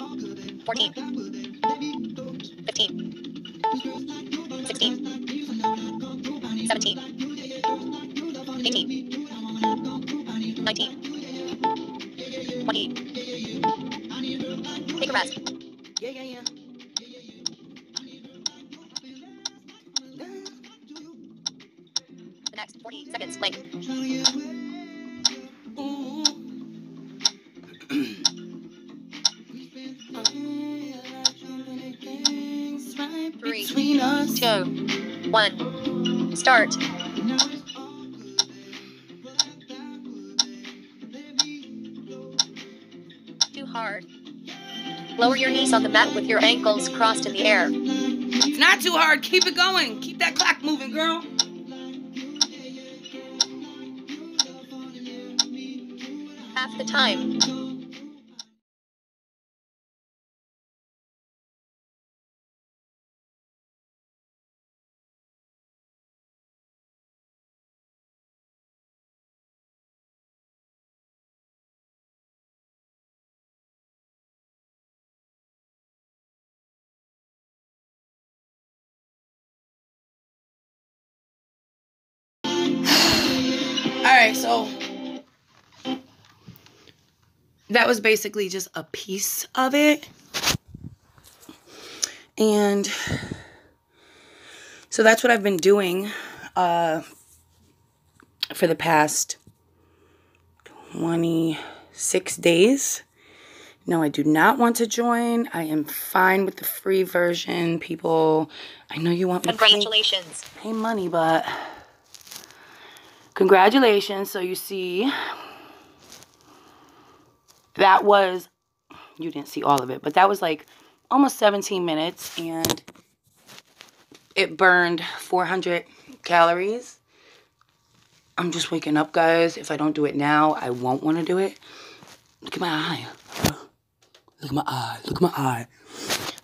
14, 15, 16, 17, 18, 19, 20. Take a rest. Yeah, yeah, yeah. The next 40 seconds blank. Three, Between us. two, one. Start. Too hard. Lower your knees on the mat with your ankles crossed in the air. It's not too hard. Keep it going. Keep that clock moving, girl. Half the time. So that was basically just a piece of it. And so that's what I've been doing uh, for the past 26 days. No, I do not want to join. I am fine with the free version. People, I know you want me to pay- pay money, but congratulations. So you see, that was, you didn't see all of it, but that was like almost 17 minutes and it burned 400 calories. I'm just waking up, guys. If I don't do it now, I won't want to do it. Look at my eye. Look at my eye. Look at my eye.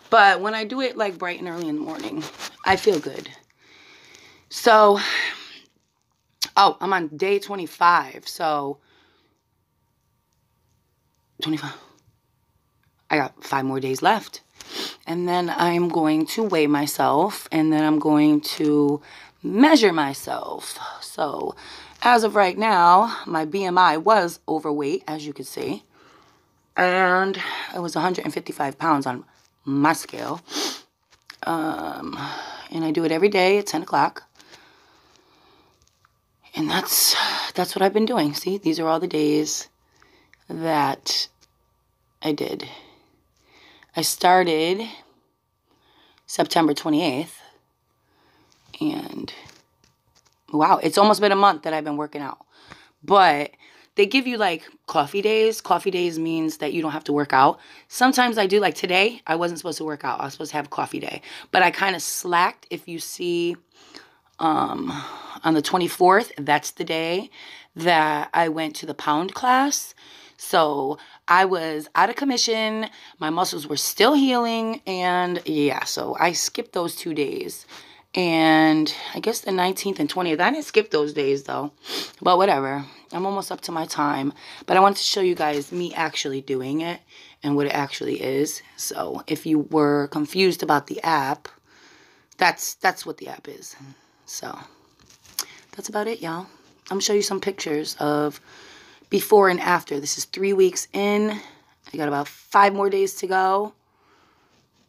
But when I do it like bright and early in the morning, I feel good. So, oh, I'm on day 25. So, 25. I got five more days left. And then I'm going to weigh myself and then I'm going to measure myself. So, as of right now, my BMI was overweight, as you can see. And it was 155 pounds on my scale. Um, and I do it every day at 10 o'clock. And that's that's what I've been doing. See, these are all the days that I did. I started September 28th. And wow, it's almost been a month that I've been working out. But they give you like coffee days. Coffee days means that you don't have to work out. Sometimes I do, like today, I wasn't supposed to work out. I was supposed to have coffee day. But I kind of slacked. If you see um, on the 24th, that's the day that I went to the pound class. So I was out of commission. My muscles were still healing. And yeah, so I skipped those two days. And I guess the 19th and 20th, I didn't skip those days though. But whatever. I'm almost up to my time. But I wanted to show you guys me actually doing it and what it actually is. So if you were confused about the app, that's that's what the app is. So that's about it, y'all. I'm gonna show you some pictures of before and after. This is three weeks in. I got about five more days to go.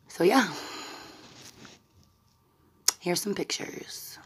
So yeah. Here's some pictures.